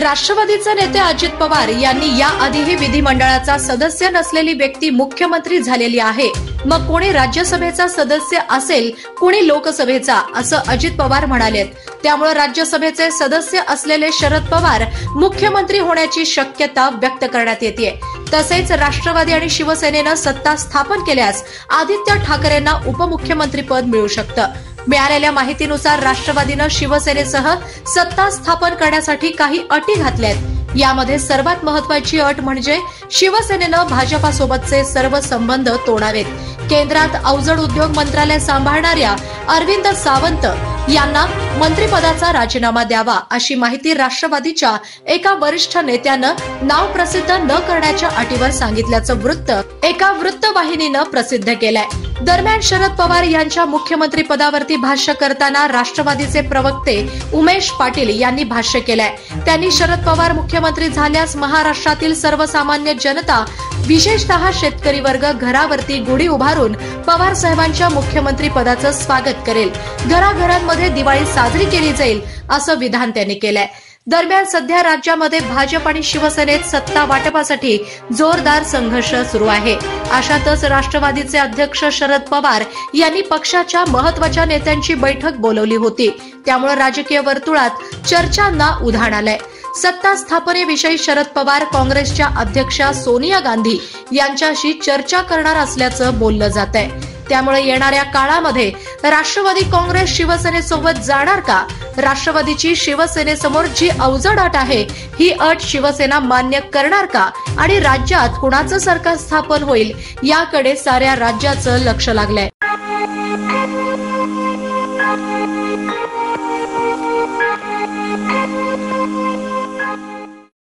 राष्ट्रवादीचे नेते अजित पवार यांनी याआधीही विधिमंडळाचा सदस्य नसलेली व्यक्ती मुख्यमंत्री झालेली आहे. मग कोणी राज्यसभेचा सदस्य असेल कोणी लोकसभेचा असं अजित पवार म्हणालेत. त्यामुळे राज्यसभेचे सदस्य असलेले शरद पवार मुख्यमंत्री होण्याची शक्यता व्यक्त करण्यात येते तसेच राष्ट्रवादी आणि शिवसेनेनं सत्ता स्थापन केल्यास आदित्य ठाकरेंना उपमुख्यमंत्रीपद मिळू शकतं. मिळालेल्या माहितीनुसार राष्ट्रवादीनं शिवसेनेसह सत्ता स्थापन करण्यासाठी काही अटी घातल्यात. यामध्ये सर्वात महत्वाची अट म्हणजे शिवसेनेनं भाजपासोबतचे सर्व संबंध तोडावेत. केंद्रात अवजड उद्योग मंत्रालय सांभाळणाऱ्या अरविंद सावंत यांना मंत्रिपदाचा राजीनामा द्यावा अशी माहिती राष्ट्रवादीच्या एका वरिष्ठ नेत्यानं नाव प्रसिद्ध न करण्याच्या अटीवर सांगितल्याचं वृत्त एका वृत्तवाहिनीनं प्रसिद्ध केलंय. दरम्यान शरद पवार यांच्या मुख्यमंत्री पदावरती भाष्य करताना राष्ट्रवादीचे प्रवक्ते उमेश पाटील यांनी भाष्य केलंय. त्यांनी शरद पवार मुख्यमंत्री झाल्यास महाराष्ट्रातील सर्वसामान्य जनता विशेषतः शेतकरी वर्ग घरावरती गुढी उभारून पवार साहेबांच्या मुख्यमंत्री पदाचं स्वागत करेल. घराघरांमध्ये दिवाळी साजरी केली जाईल असं विधान त्यांनी केलंय. दरम्यान सध्या राज्यामध्ये भाजप आणि शिवसेनेत सत्ता वाटपासाठी जोरदार संघर्ष सुरू आहे. अशातच राष्ट्रवादीचे अध्यक्ष शरद पवार यांनी पक्षाच्या महत्त्वाच्या नेत्यांची बैठक बोलवली होती. त्यामुळे राजकीय वर्तुळात चर्चांना उधाण आलंय सत्ता स्थापनेविषयी शरद पवार काँग्रेसच्या अध्यक्षा सोनिया गांधी यांच्याशी चर्चा करणार असल्याचं बोललं जात आहे त्यामुळे येणाऱ्या काळामध्ये राष्ट्रवादी काँग्रेस शिवसेनेसोबत जाणार का? राष्ट्रवादीची शिवसेनेसमोर जी अवजड अट आहे ही अट शिवसेना मान्य करणार का? आणि राज्यात कुणाचं सरकार स्थापन होईल याकडे साऱ्या राज्याचं लक्ष लागलंय.